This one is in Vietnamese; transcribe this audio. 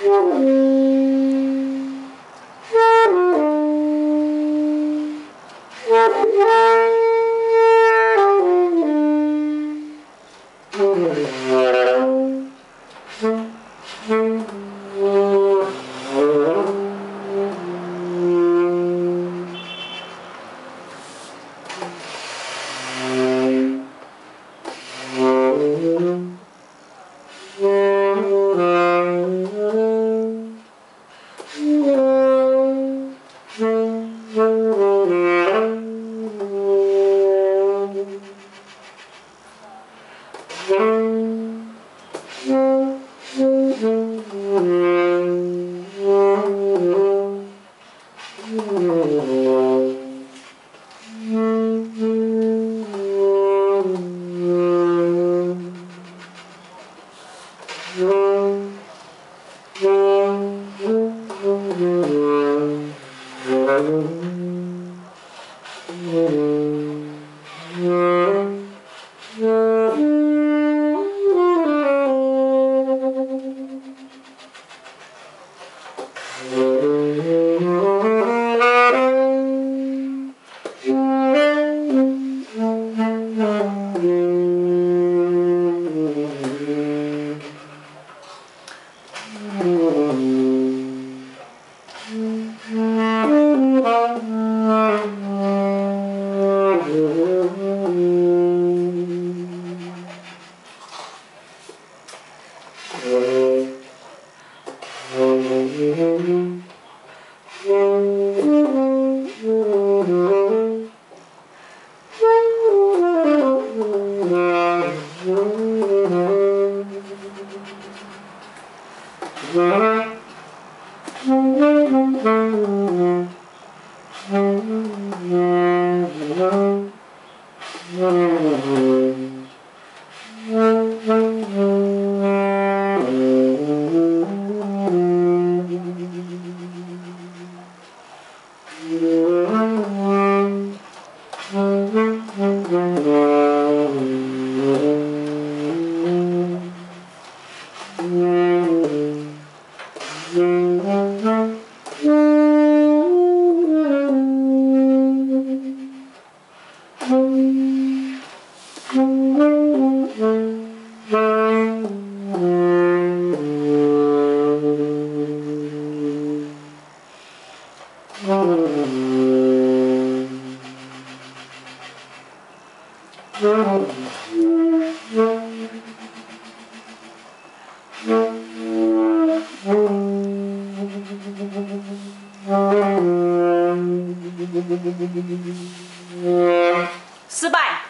Mm-hmm. Mm-hmm. Mm-hmm. 음. 음. 失败。